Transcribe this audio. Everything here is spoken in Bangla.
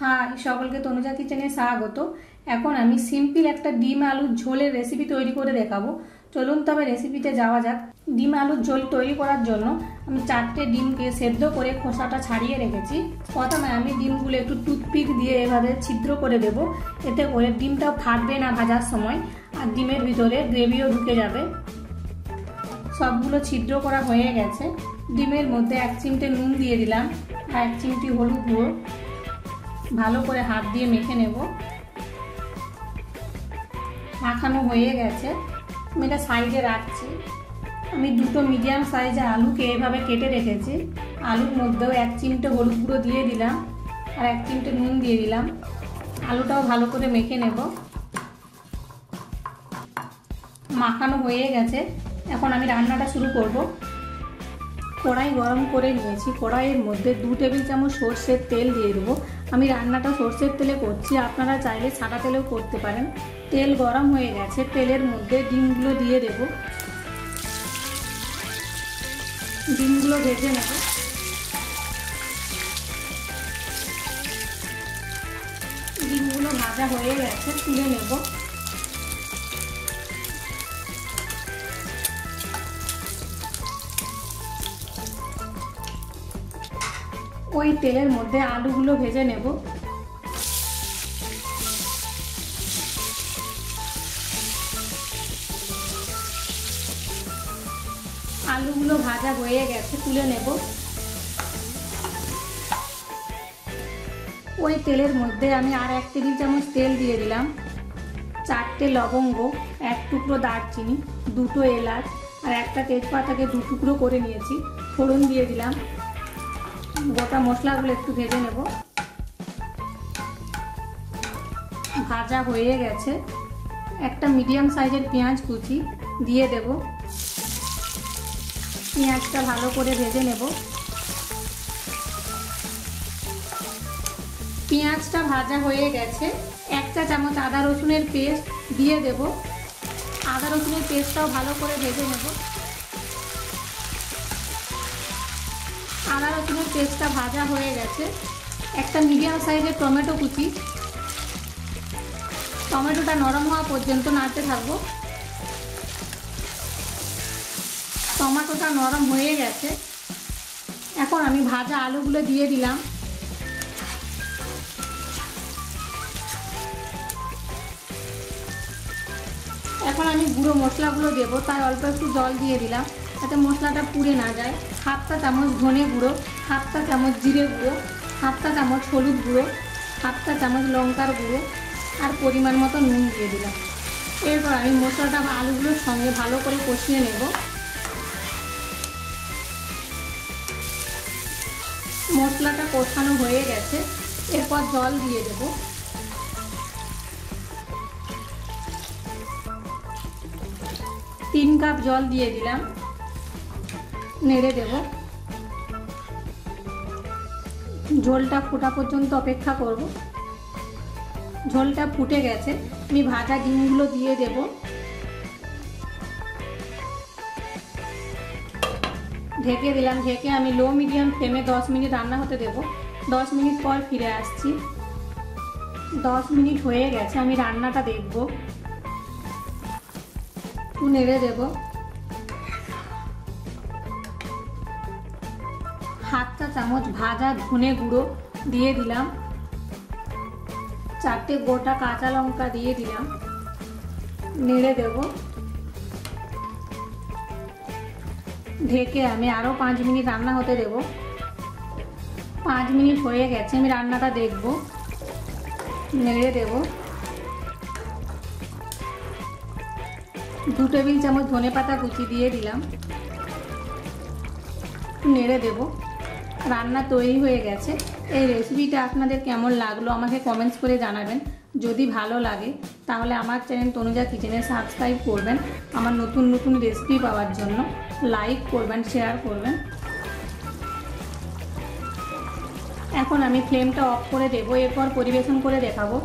হাই সকলকে তনুজা কিচেনে স্বাগত। এখন আমি সিম্পল একটা ডিম আলুর ঝোলের রেসিপি তৈরি করে দেখাবো। চলুন তবে রেসিপিতে যাওয়া যাক। ডিম আলুর ঝোল তৈরি করার জন্য আমি চারটে ডিমকে সেদ্ধ করে খোসাটা ছাড়িয়ে রেখেছি। প্রথমে আমি ডিমগুলো একটু টুথপিক দিয়ে এভাবে ছিদ্র করে দেব। এতে করে ডিমটা ফাটবে না ভাজার সময় আর ডিমের ভিতরে গ্রেভিও ঢুকে যাবে। সবগুলো ছিদ্র করা হয়ে গেছে। ডিমের মধ্যে এক চিমটে নুন দিয়ে দিলাম। আর এক চিমটি হলুদ গুঁড়ো। ভালো করে হাত দিয়ে মেখে নেব। মাখানো হয়ে গেছে। আমি এটা সাইডে রাখছি। আমি দুটো মিডিয়াম সাইজে আলুকে এভাবে কেটে রেখেছি। আলুর মধ্যেও এক চিমটে হলুদ গুঁড়ো দিয়ে দিলাম আর এক চিমটে নুন দিয়ে দিলাম। আলুটাও ভালো করে মেখে নেব। মাখানো হয়ে গেছে। এখন আমি রান্নাটা শুরু করব। কড়াই গরম করে নিয়েছি। কড়াইয়ের মধ্যে দু টেবিল চামচ সর্ষের তেল দিয়ে দেবো। আমি রান্নাটা সর্ষের তেলে করছি। আপনারা চাইলে সাদা তেলেও করতে পারেন। তেল গরম হয়ে গেছে। তেলের মধ্যে ডিমগুলো দিয়ে দেব। ডিমগুলো ভেজে নেব। ডিমগুলো ভাজা হয়ে গেছে। তুলে নেব। ওই তেলের মধ্যে আলুগুলো ভেজে নেব। আলুগুলো ভাজা হয়ে গেছে, তুলে নেব। ওই তেলের মধ্যে আমি আর এক টেবিল চামচ তেল দিয়ে দিলাম। চারটে লবঙ্গ, এক টুকরো দারচিনি, দুটো এলাচ আর একটা তেজপাতাকে দু টুকরো করে নিয়েছি। ফোড়ন দিয়ে দিলাম। গোটা মশলাগুলো একটু ভেজে নেব। ভাজা হয়ে গেছে। একটা মিডিয়াম সাইজের পেঁয়াজ কুচি দিয়ে দেব। পেঁয়াজটা ভালো করে ভেজে নেব। পেঁয়াজটা ভাজা হয়ে গেছে। এক চা চামচ আদা রসুনের পেস্ট দিয়ে দেব। আদা রসুনের পেস্টটাও ভালো করে ভেজে নেব। আদা রসুনের পেস্টটা ভাজা হয়ে গেছে। একটা মিডিয়াম সাইজের টমেটো কুচি। টমেটোটা নরম হওয়া পর্যন্ত নাড়তে থাকব। টমেটোটা নরম হয়ে গেছে। এখন আমি ভাজা আলুগুলো দিয়ে দিলাম। এখন আমি গুঁড়ো মশলাগুলো দেবো তাই অল্প একটু জল দিয়ে দিলাম। যাতে মশলাটা পুড়ে না যায়। হাফটা চামচ ধনে গুঁড়ো হাফটা চামচ জিরে গুঁড়ো হাফটা চামচ হলুদ গুঁড়ো হাফটা চামচ লঙ্কার গুঁড়ো আর পরিমাণ মতো নুন দিয়ে দিলাম। এরপর আমি মশলাটা বা আলুগুলোর সঙ্গে ভালো করে কষিয়ে নেব। মশলাটা কষানো হয়ে গেছে। এরপর জল দিয়ে দেবো। তিন কাপ জল দিয়ে দিলাম। নেড়ে দেব। ঝোলটা ফোটা পর্যন্ত অপেক্ষা করব। ঝোলটা ফুটে গেছে। আমি ভাজা ডিমগুলো দিয়ে দেব। ঢেকে দিলাম, ঢেকে আমি লো মিডিয়াম ফ্লেমে দশ মিনিট রান্না হতে দেব। দশ মিনিট পর ফিরে আসছি। দশ মিনিট হয়ে গেছে, আমি রান্নাটা দেখব। নেড়ে দেব। হাতটা চামচ ভাজা ধনে গুঁড়ো দিয়ে দিলাম। চারটে গোটা কাঁচা লঙ্কা দিয়ে দিলাম। নেড়ে দেব। ঢেকে আমি আরও পাঁচ মিনিট রান্না হতে দেব। পাঁচ মিনিট হয়ে গেছে, আমি রান্নাটা দেখব। নেড়ে দেবো। দু টেবিল চামচ ধনে পাতা কুচি দিয়ে দিলাম। নেড়ে দেব। রান্না তৈরি হয়ে গেছে। এই রেসিপিটা আপনাদের কেমন লাগল আমাকে কমেন্টস করে জানাবেন। যদি ভালো লাগে, তাহলে আমার চ্যানেল তনুজা কিচেনে সাবস্ক্রাইব করবেন। আমার নতুন নতুন রেসিপি পাওয়ার জন্য লাইক করবেন শেয়ার করবেন। এখন আমি ফ্লেমটা অফ করে দেবো, এরপর পরিবেশন করে দেখাবো।